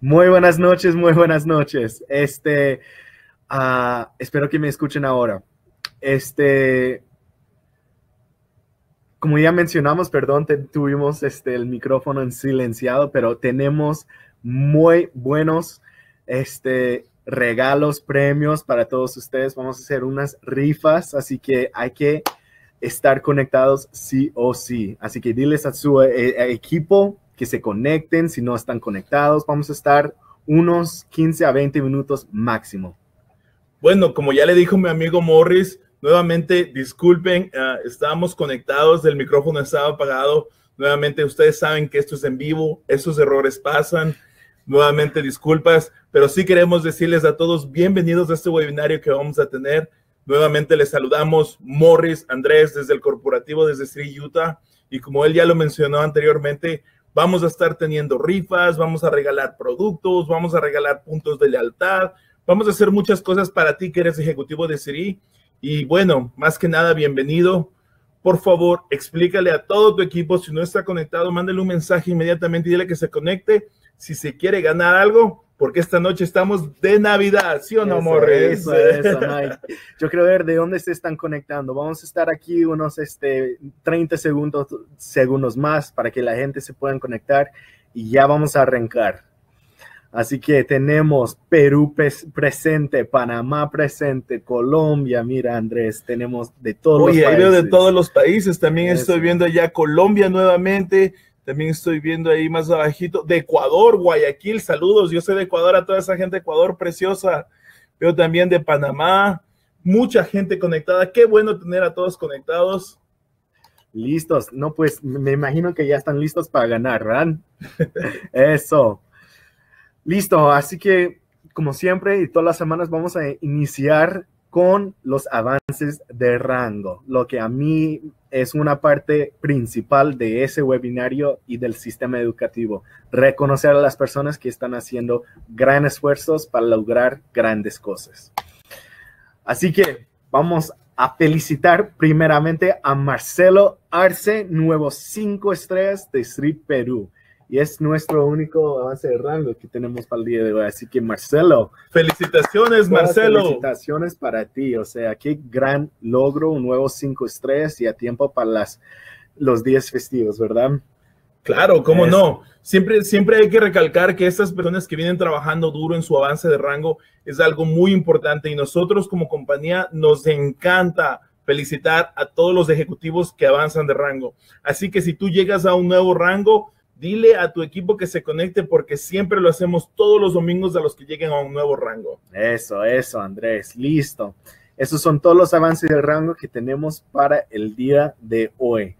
Muy buenas noches, muy buenas noches. Este, ah, espero que me escuchen ahora. Este, como ya mencionamos, perdón, tuvimos este, el micrófono en silenciado, pero tenemos muy buenos este, regalos, premios para todos ustedes. Vamos a hacer unas rifas, así que hay que estar conectados sí o sí. Así que diles a su eh, equipo que se conecten si no están conectados. Vamos a estar unos 15 a 20 minutos máximo. Bueno, como ya le dijo mi amigo Morris, nuevamente disculpen, uh, estábamos conectados, el micrófono estaba apagado. Nuevamente, ustedes saben que esto es en vivo, esos errores pasan. Nuevamente, disculpas, pero sí queremos decirles a todos bienvenidos a este webinario que vamos a tener. Nuevamente les saludamos Morris, Andrés, desde el corporativo, desde Street Utah. Y como él ya lo mencionó anteriormente, Vamos a estar teniendo rifas, vamos a regalar productos, vamos a regalar puntos de lealtad, vamos a hacer muchas cosas para ti que eres ejecutivo de Siri. Y bueno, más que nada, bienvenido. Por favor, explícale a todo tu equipo, si no está conectado, mándale un mensaje inmediatamente y dile que se conecte. Si se quiere ganar algo, porque esta noche estamos de Navidad, ¿sí o no, Morris? Eso, eso, Mike. Yo quiero ver de dónde se están conectando. Vamos a estar aquí unos este, 30 segundos, segundos más para que la gente se pueda conectar y ya vamos a arrancar. Así que tenemos Perú presente, Panamá presente, Colombia, mira Andrés, tenemos de todos los países. de todos los países, también estoy viendo ya Colombia nuevamente, también estoy viendo ahí más abajito de Ecuador, Guayaquil, saludos. Yo soy de Ecuador, a toda esa gente de Ecuador preciosa. Veo también de Panamá, mucha gente conectada. Qué bueno tener a todos conectados. Listos. No, pues me imagino que ya están listos para ganar, ¿verdad? Eso. Listo. Así que, como siempre, y todas las semanas vamos a iniciar con los avances de rango, lo que a mí es una parte principal de ese webinario y del sistema educativo, reconocer a las personas que están haciendo gran esfuerzos para lograr grandes cosas. Así que vamos a felicitar primeramente a Marcelo Arce, nuevo 5 estrellas de Street Perú y es nuestro único avance de rango que tenemos para el día de hoy. Así que Marcelo. Felicitaciones, Marcelo. Felicitaciones para ti. O sea, qué gran logro, un nuevo cinco estrellas y a tiempo para las, los días festivos, ¿verdad? Claro, cómo no. Siempre, siempre hay que recalcar que estas personas que vienen trabajando duro en su avance de rango es algo muy importante y nosotros como compañía nos encanta felicitar a todos los ejecutivos que avanzan de rango. Así que si tú llegas a un nuevo rango, Dile a tu equipo que se conecte porque siempre lo hacemos todos los domingos a los que lleguen a un nuevo rango. Eso, eso, Andrés. Listo. Esos son todos los avances de rango que tenemos para el día de hoy.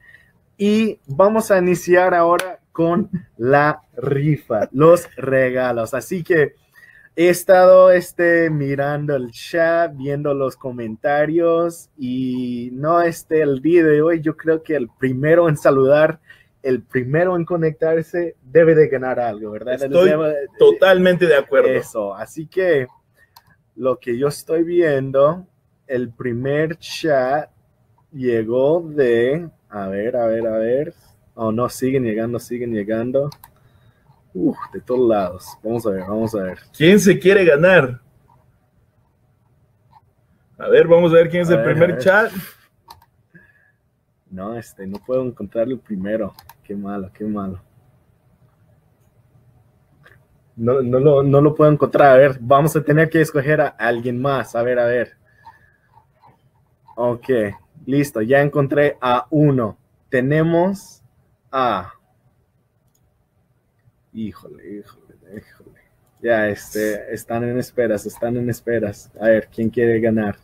Y vamos a iniciar ahora con la rifa, los regalos. Así que he estado este, mirando el chat, viendo los comentarios y no este, el día de hoy yo creo que el primero en saludar el primero en conectarse debe de ganar algo, ¿verdad? Estoy totalmente de acuerdo. Eso, así que lo que yo estoy viendo, el primer chat llegó de, a ver, a ver, a ver, oh no, siguen llegando, siguen llegando. Uf, de todos lados. Vamos a ver, vamos a ver. ¿Quién se quiere ganar? A ver, vamos a ver quién es el primer chat. No, este, no puedo encontrarlo primero. Qué malo, qué malo. No, no, lo, no lo puedo encontrar. A ver, vamos a tener que escoger a alguien más. A ver, a ver. Ok, listo. Ya encontré a uno. Tenemos a. Híjole, híjole, híjole. Ya, este, están en esperas, están en esperas. A ver, ¿quién quiere ganar?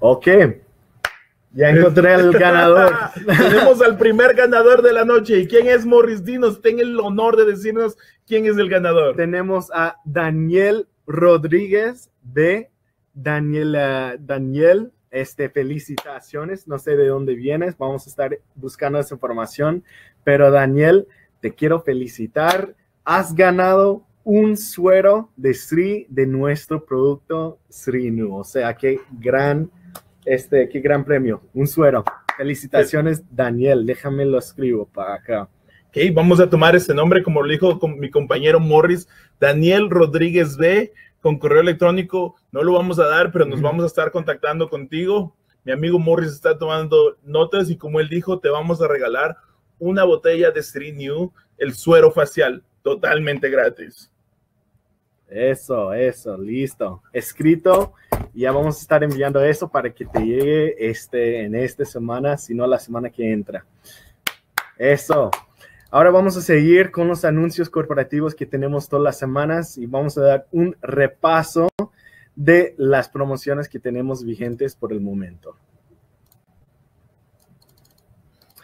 Ok, ya encontré al ganador. Tenemos al primer ganador de la noche. ¿Y quién es Morris Dinos? Ten el honor de decirnos quién es el ganador. Tenemos a Daniel Rodríguez de Daniel, Daniel, este, felicitaciones. No sé de dónde vienes. Vamos a estar buscando esa información. Pero Daniel, te quiero felicitar. Has ganado un suero de Sri de nuestro producto Sri Nu. O sea, qué gran este, qué gran premio, un suero. Felicitaciones, Daniel. Déjame lo escribo para acá. Ok, vamos a tomar este nombre, como lo dijo mi compañero Morris, Daniel Rodríguez B, con correo electrónico. No lo vamos a dar, pero nos vamos a estar contactando contigo. Mi amigo Morris está tomando notas y como él dijo, te vamos a regalar una botella de Street New, el suero facial, totalmente gratis. Eso, eso, listo. Escrito. Ya vamos a estar enviando eso para que te llegue este, en esta semana, si no la semana que entra. Eso. Ahora vamos a seguir con los anuncios corporativos que tenemos todas las semanas y vamos a dar un repaso de las promociones que tenemos vigentes por el momento.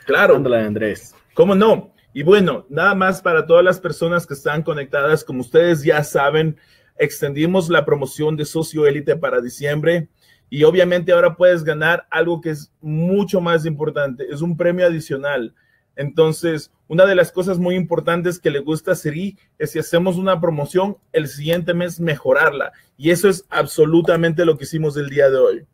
Claro. Andrés. ¿Cómo no? Y bueno, nada más para todas las personas que están conectadas, como ustedes ya saben, extendimos la promoción de socio élite para diciembre y obviamente ahora puedes ganar algo que es mucho más importante, es un premio adicional. Entonces, una de las cosas muy importantes que le gusta a Siri es si hacemos una promoción, el siguiente mes mejorarla. Y eso es absolutamente lo que hicimos el día de hoy.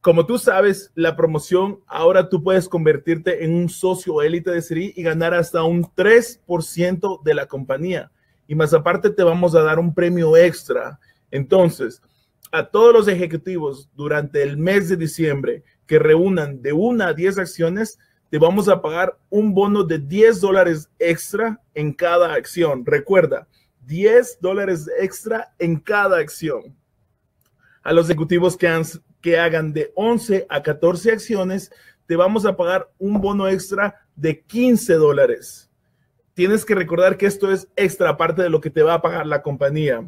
Como tú sabes, la promoción, ahora tú puedes convertirte en un socio élite de Siri y ganar hasta un 3% de la compañía. Y más aparte te vamos a dar un premio extra. Entonces, a todos los ejecutivos durante el mes de diciembre que reúnan de una a 10 acciones, te vamos a pagar un bono de 10 dólares extra en cada acción. Recuerda, 10 dólares extra en cada acción. A los ejecutivos que que hagan de 11 a 14 acciones, te vamos a pagar un bono extra de 15 dólares. Tienes que recordar que esto es extra parte de lo que te va a pagar la compañía.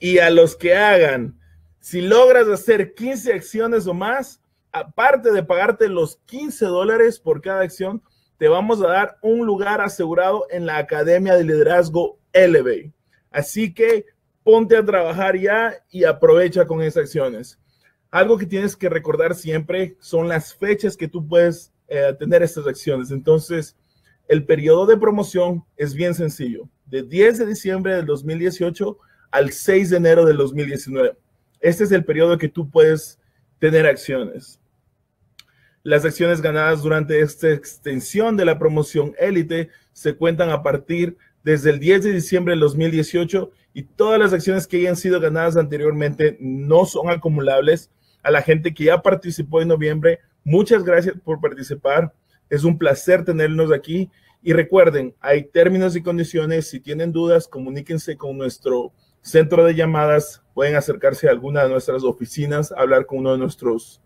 Y a los que hagan, si logras hacer 15 acciones o más, aparte de pagarte los 15 dólares por cada acción, te vamos a dar un lugar asegurado en la Academia de Liderazgo Elevate. Así que ponte a trabajar ya y aprovecha con esas acciones. Algo que tienes que recordar siempre son las fechas que tú puedes eh, tener estas acciones. Entonces, el periodo de promoción es bien sencillo, de 10 de diciembre del 2018 al 6 de enero del 2019. Este es el periodo que tú puedes tener acciones. Las acciones ganadas durante esta extensión de la promoción élite se cuentan a partir desde el 10 de diciembre del 2018 y todas las acciones que hayan sido ganadas anteriormente no son acumulables a la gente que ya participó en noviembre. Muchas gracias por participar. Es un placer tenernos aquí. Y recuerden, hay términos y condiciones. Si tienen dudas, comuníquense con nuestro centro de llamadas. Pueden acercarse a alguna de nuestras oficinas, hablar con uno de nuestros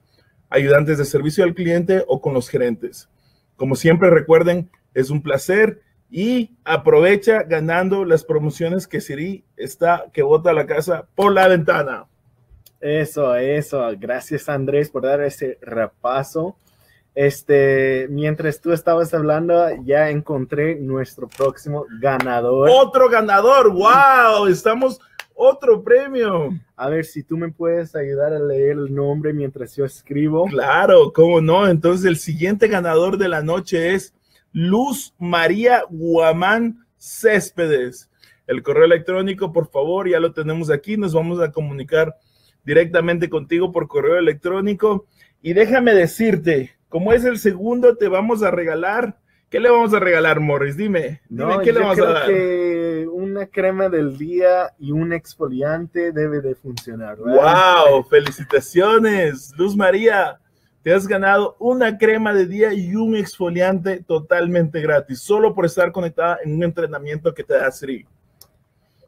ayudantes de servicio al cliente o con los gerentes. Como siempre, recuerden, es un placer y aprovecha ganando las promociones que Siri está que bota la casa por la ventana. Eso, eso. Gracias Andrés por dar ese repaso. Este, mientras tú estabas hablando, ya encontré nuestro próximo ganador. Otro ganador, wow, estamos otro premio. A ver si tú me puedes ayudar a leer el nombre mientras yo escribo. Claro, cómo no. Entonces el siguiente ganador de la noche es Luz María Guamán Céspedes. El correo electrónico, por favor, ya lo tenemos aquí. Nos vamos a comunicar directamente contigo por correo electrónico. Y déjame decirte, como es el segundo, te vamos a regalar. ¿Qué le vamos a regalar, Morris? Dime, dime ¿qué le vamos a dar? Que una crema del día y un exfoliante debe de funcionar. ¡Wow! ¡Felicitaciones, Luz María! Te has ganado una crema de día y un exfoliante totalmente gratis, solo por estar conectada en un entrenamiento que te da Sri.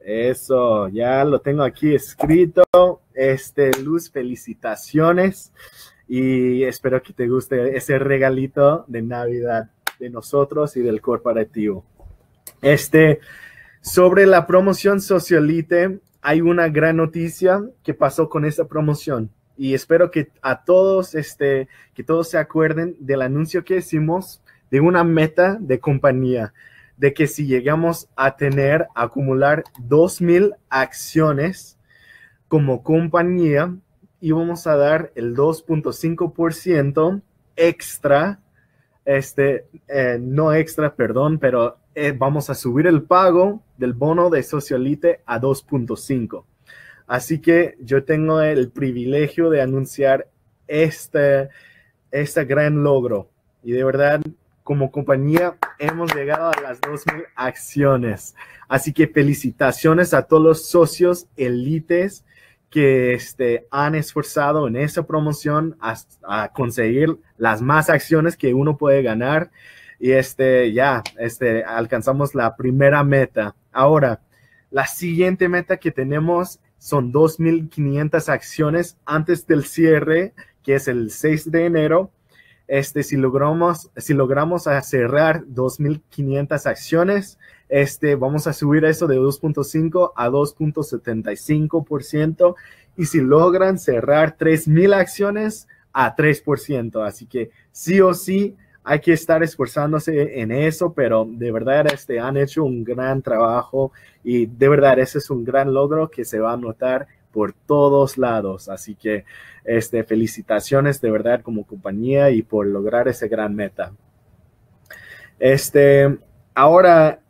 Eso, ya lo tengo aquí escrito. Este, Luz, felicitaciones y espero que te guste ese regalito de Navidad de nosotros y del corporativo. Este, sobre la promoción Socialite, hay una gran noticia que pasó con esta promoción y espero que a todos, este, que todos se acuerden del anuncio que hicimos de una meta de compañía de que si llegamos a tener, acumular 2.000 acciones como compañía, íbamos a dar el 2.5% extra, este, eh, no extra, perdón, pero eh, vamos a subir el pago del bono de Socialite a 2.5. Así que yo tengo el privilegio de anunciar este, este gran logro. Y de verdad, como compañía hemos llegado a las 2.000 acciones. Así que felicitaciones a todos los socios elites que este, han esforzado en esa promoción a, a, conseguir las más acciones que uno puede ganar. Y este, ya, este, alcanzamos la primera meta. Ahora, la siguiente meta que tenemos son 2.500 acciones antes del cierre, que es el 6 de enero. Este, si logramos, si logramos cerrar 2.500 acciones, este, vamos a subir eso de 2.5 a 2.75%. Y si logran cerrar 3.000 acciones, a 3%. Así que sí o sí hay que estar esforzándose en eso, pero de verdad este, han hecho un gran trabajo y de verdad ese es un gran logro que se va a notar por todos lados. Así que este, felicitaciones de verdad como compañía y por lograr ese gran meta. Este, ahora,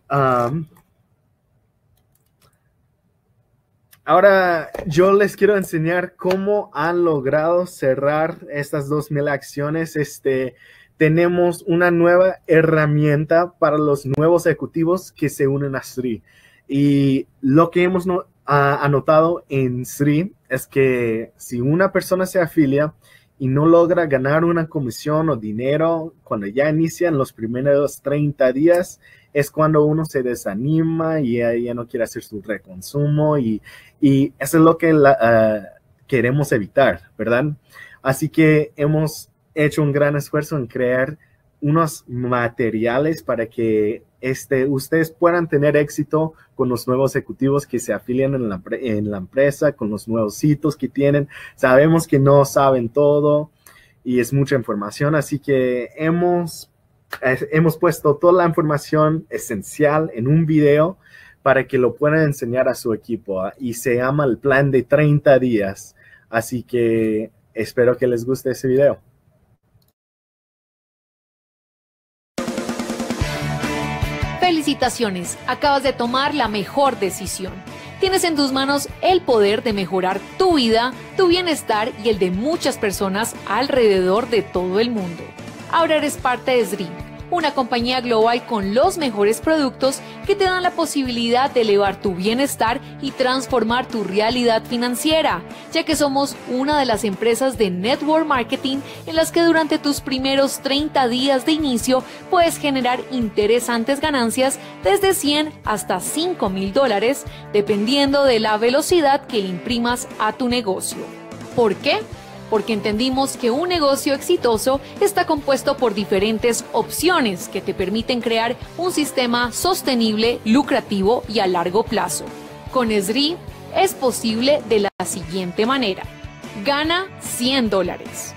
ahora yo les quiero enseñar cómo han logrado cerrar estas 2.000 acciones. Este, tenemos una nueva herramienta para los nuevos ejecutivos que se unen a SRI. Y lo que hemos anotado en SRI es que si una persona se afilia y no logra ganar una comisión o dinero cuando ya inician los primeros 30 días, es cuando uno se desanima y ya, no quiere hacer su reconsumo y, y eso es lo que ah, queremos evitar, ¿verdad? Así que hemos hecho un gran esfuerzo en crear unos materiales para que este, ustedes puedan tener éxito con los nuevos ejecutivos que se afilian en la, en la empresa, con los nuevos hitos que tienen. Sabemos que no saben todo y es mucha información, así que hemos, hemos puesto toda la información esencial en un video para que lo puedan enseñar a su equipo ¿ah? y se llama el plan de 30 días. Así que espero que les guste ese video. Felicitaciones, acabas de tomar la mejor decisión. Tienes en tus manos el poder de mejorar tu vida, tu bienestar y el de muchas personas alrededor de todo el mundo. Ahora eres parte de SRI una compañía global con los mejores productos que te dan la posibilidad de elevar tu bienestar y transformar tu realidad financiera, ya que somos una de las empresas de network marketing en las que durante tus primeros 30 días de inicio puedes generar interesantes ganancias desde 100 hasta 5 mil dólares, dependiendo de la velocidad que imprimas a tu negocio. ¿Por qué? Porque entendimos que un negocio exitoso está compuesto por diferentes opciones que te permiten crear un sistema sostenible, lucrativo y a largo plazo. Con Esri es posible de la siguiente manera. Gana 100 dólares.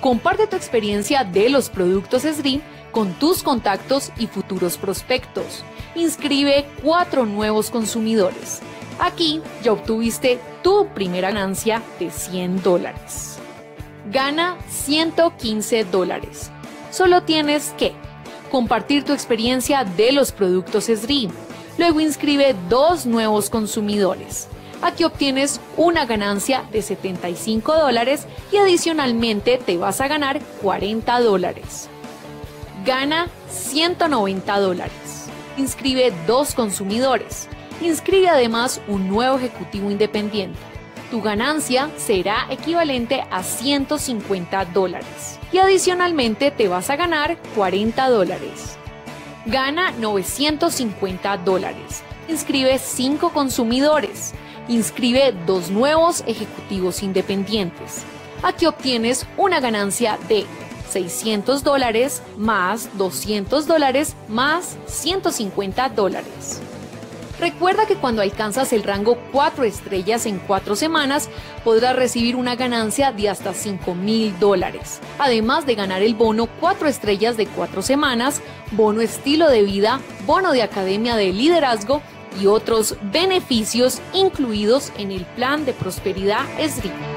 Comparte tu experiencia de los productos Esri con tus contactos y futuros prospectos. Inscribe cuatro nuevos consumidores Aquí ya obtuviste tu primera ganancia de 100 dólares. Gana 115 dólares. Solo tienes que compartir tu experiencia de los productos SRI. Luego inscribe dos nuevos consumidores. Aquí obtienes una ganancia de 75 dólares y adicionalmente te vas a ganar 40 dólares. Gana 190 dólares. Inscribe dos consumidores. Inscribe además un nuevo ejecutivo independiente. Tu ganancia será equivalente a 150 dólares y adicionalmente te vas a ganar 40 dólares. Gana 950 dólares. Inscribe 5 consumidores. Inscribe dos nuevos ejecutivos independientes. Aquí obtienes una ganancia de 600 dólares más 200 dólares más 150 dólares. Recuerda que cuando alcanzas el rango 4 estrellas en 4 semanas, podrás recibir una ganancia de hasta 5 mil dólares. Además de ganar el bono 4 estrellas de 4 semanas, bono estilo de vida, bono de academia de liderazgo y otros beneficios incluidos en el plan de prosperidad SRI.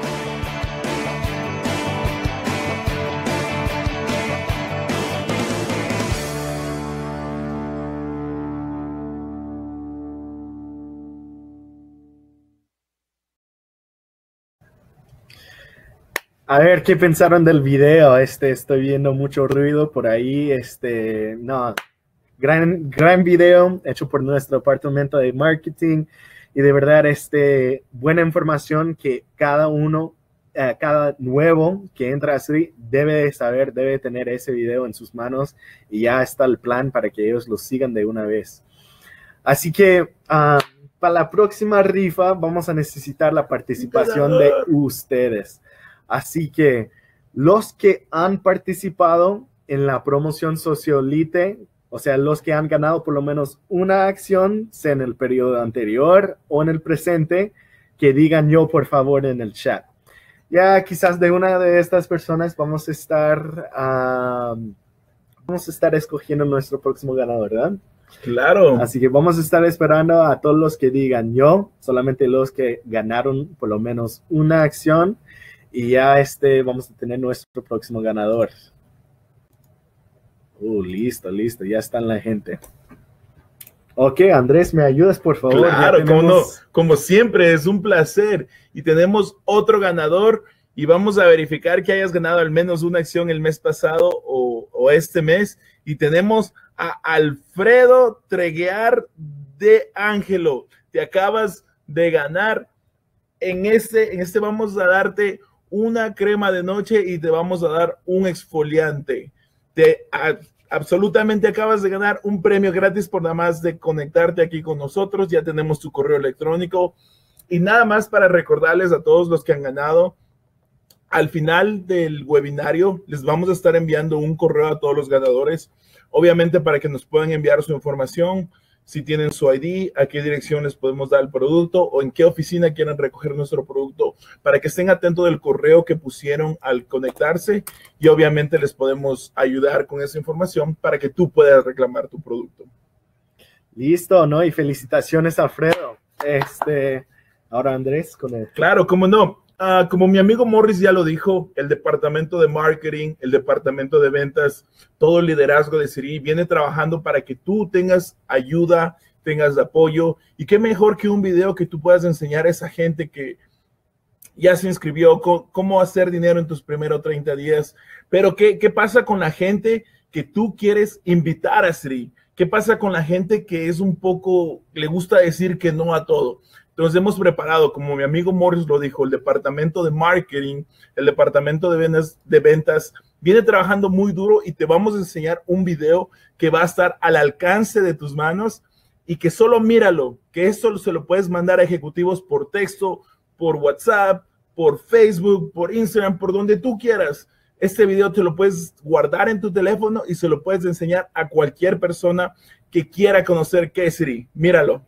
A ver, ¿qué pensaron del video? Este, estoy viendo mucho ruido por ahí. Este, no, gran, gran video hecho por nuestro departamento de marketing y de verdad, este, buena información que cada uno, eh, cada nuevo que entra así debe de saber, debe tener ese video en sus manos y ya está el plan para que ellos lo sigan de una vez. Así que ah, para la próxima rifa vamos a necesitar la participación de ustedes. Así que los que han participado en la promoción Sociolite, o sea, los que han ganado por lo menos una acción, sea en el periodo anterior o en el presente, que digan yo por favor en el chat. Ya quizás de una de estas personas vamos a estar, vamos a estar escogiendo nuestro próximo ganador, ¿verdad? Claro. Así que vamos a estar esperando a todos los que digan yo, solamente los que ganaron por lo menos una acción y ya este vamos a tener nuestro próximo ganador. Uh, listo, listo, ya está la gente. Ok, Andrés, ¿me ayudas, por favor? Claro, como no, como siempre, es un placer. Y tenemos otro ganador y vamos a verificar que hayas ganado al menos una acción el mes pasado o, o este mes. Y tenemos a Alfredo Treguear de Ángelo. Te acabas de ganar. En este, en este vamos a darte una crema de noche y te vamos a dar un exfoliante. Te absolutamente acabas de ganar un premio gratis por nada más de conectarte aquí con nosotros. Ya tenemos tu correo electrónico. Y nada más para recordarles a todos los que han ganado, al final del webinario les vamos a estar enviando un correo a todos los ganadores, obviamente para que nos puedan enviar su información si tienen su ID, a qué dirección les podemos dar el producto o en qué oficina quieren recoger nuestro producto para que estén atentos del correo que pusieron al conectarse y obviamente les podemos ayudar con esa información para que tú puedas reclamar tu producto. Listo, ¿no? Y felicitaciones, Alfredo. Este, ahora Andrés con el... Claro, cómo no. Ah, como mi amigo Morris ya lo dijo, el departamento de marketing, el departamento de ventas, todo el liderazgo de Siri viene trabajando para que tú tengas ayuda, tengas apoyo. Y qué mejor que un video que tú puedas enseñar a esa gente que ya se inscribió, cómo hacer dinero en tus primeros 30 días. Pero ¿qué, qué pasa con la gente que tú quieres invitar a Siri? ¿Qué pasa con la gente que es un poco, le gusta decir que no a todo? Entonces hemos preparado, como mi amigo Morris lo dijo, el departamento de marketing, el departamento de ventas, de ventas viene trabajando muy duro y te vamos a enseñar un video que va a estar al alcance de tus manos y que solo míralo, que eso se lo puedes mandar a ejecutivos por texto, por WhatsApp, por Facebook, por Instagram, por donde tú quieras. Este video te lo puedes guardar en tu teléfono y se lo puedes enseñar a cualquier persona que quiera conocer Kesiri. Míralo.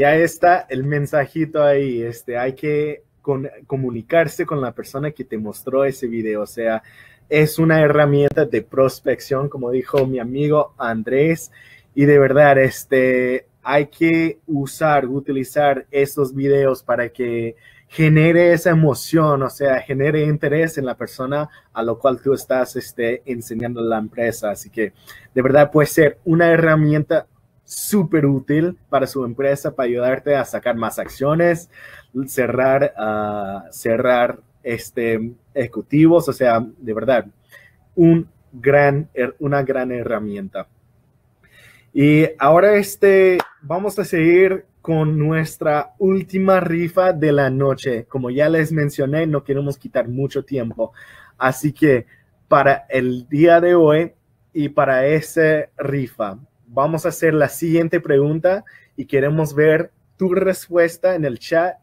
Ya está el mensajito ahí. Este, hay que comunicarse con la persona que te mostró ese video. O sea, es una herramienta de prospección, como dijo mi amigo Andrés. Y de verdad, este, hay que usar, utilizar estos videos para que genere esa emoción, o sea, genere interés en la persona a lo cual tú estás este, enseñando la empresa. Así que de verdad puede ser una herramienta súper útil para su empresa, para ayudarte a sacar más acciones, cerrar, uh, cerrar este, ejecutivos, o sea, de verdad, un gran, una gran herramienta. Y ahora este, vamos a seguir con nuestra última rifa de la noche. Como ya les mencioné, no queremos quitar mucho tiempo. Así que para el día de hoy y para esa rifa, vamos a hacer la siguiente pregunta y queremos ver tu respuesta en el chat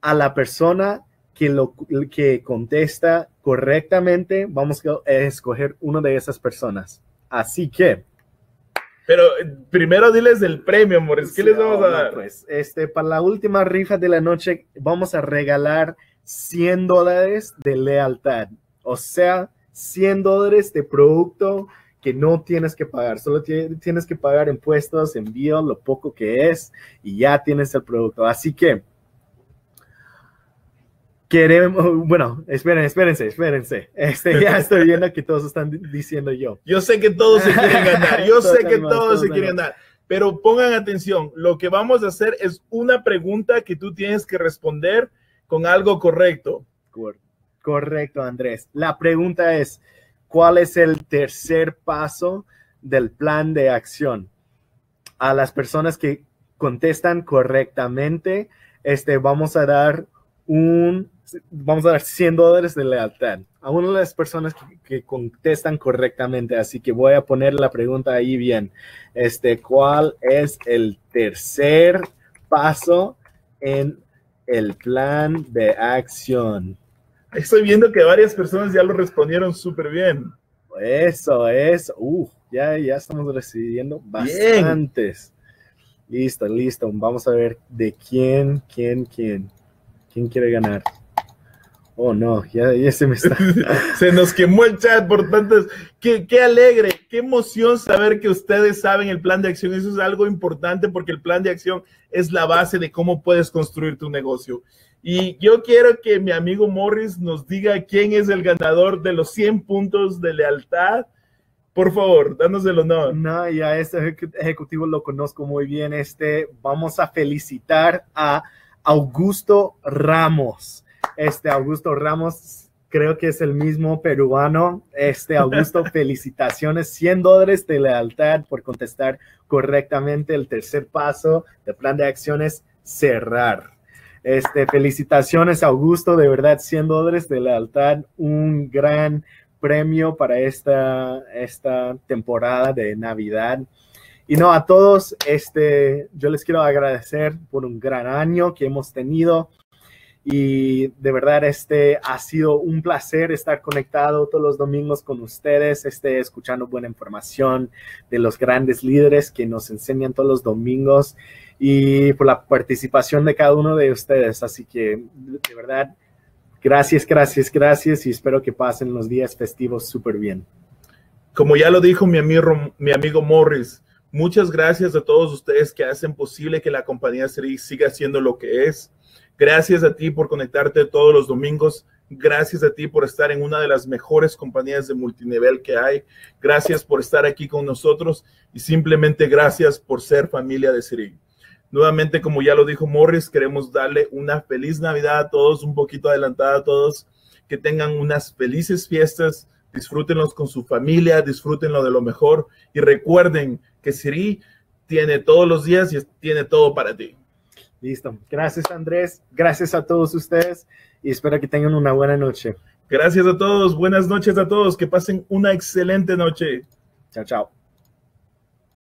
a la persona que lo que contesta correctamente. Vamos a escoger una de esas personas. Así que pero eh, primero diles del premio, amores. ¿Qué les vamos a dar? pues, este, para la última rifa de la noche, vamos a regalar 100 dólares de lealtad. O sea, 100 dólares de producto que no tienes que pagar. Solo tienes que pagar impuestos, envío, lo poco que es, y ya tienes el producto. Así que queremos, bueno, esperen, espérense, espérense. Este, ya estoy viendo que todos están diciendo yo. Yo sé que todos se quieren ganar, yo sé que todos se quieren ganar, pero pongan atención, lo que vamos a hacer es una pregunta que tú tienes que responder con algo correcto. Correcto, Andrés. La pregunta es, ¿cuál es el tercer paso del plan de acción? A las personas que contestan correctamente, este, vamos a dar un vamos a dar 100 dólares de lealtad a una de las personas que, contestan correctamente. Así que voy a poner la pregunta ahí bien. Este, ¿cuál es el tercer paso en el plan de acción? Estoy viendo que varias personas ya lo respondieron súper bien. Eso, eso. Uh, ya, ya estamos recibiendo bastantes. Listo, listo. Vamos a ver de quién, quién, quién. ¿Quién quiere ganar? Oh, no, ya, se me está. se nos quemó el chat por tantas. Qué, qué, alegre, qué emoción saber que ustedes saben el plan de acción. Eso es algo importante porque el plan de acción es la base de cómo puedes construir tu negocio. Y yo quiero que mi amigo Morris nos diga quién es el ganador de los 100 puntos de lealtad. Por favor, danos el honor. No, ya este ejecutivo lo conozco muy bien. Este, vamos a felicitar a Augusto Ramos este Augusto Ramos, creo que es el mismo peruano. Este Augusto, felicitaciones, 100 dólares de lealtad por contestar correctamente el tercer paso del plan de acciones, cerrar. Este, felicitaciones Augusto, de verdad, 100 dólares de lealtad, un gran premio para esta, esta temporada de Navidad. Y no, a todos, este, yo les quiero agradecer por un gran año que hemos tenido. Y de verdad, este ha sido un placer estar conectado todos los domingos con ustedes, este, escuchando buena información de los grandes líderes que nos enseñan todos los domingos y por la participación de cada uno de ustedes. Así que, de verdad, gracias, gracias, gracias y espero que pasen los días festivos súper bien. Como ya lo dijo mi amigo, mi amigo Morris, muchas gracias a todos ustedes que hacen posible que la compañía siga siendo lo que es Gracias a ti por conectarte todos los domingos. Gracias a ti por estar en una de las mejores compañías de multinivel que hay. Gracias por estar aquí con nosotros y simplemente gracias por ser familia de Siri. Nuevamente, como ya lo dijo Morris, queremos darle una feliz Navidad a todos, un poquito adelantada a todos, que tengan unas felices fiestas, disfrútenlos con su familia, disfrútenlo de lo mejor y recuerden que Siri tiene todos los días y tiene todo para ti. Listo. Gracias, Andrés. Gracias a todos ustedes y espero que tengan una buena noche. Gracias a todos. Buenas noches a todos. Que pasen una excelente noche. Chao, chao.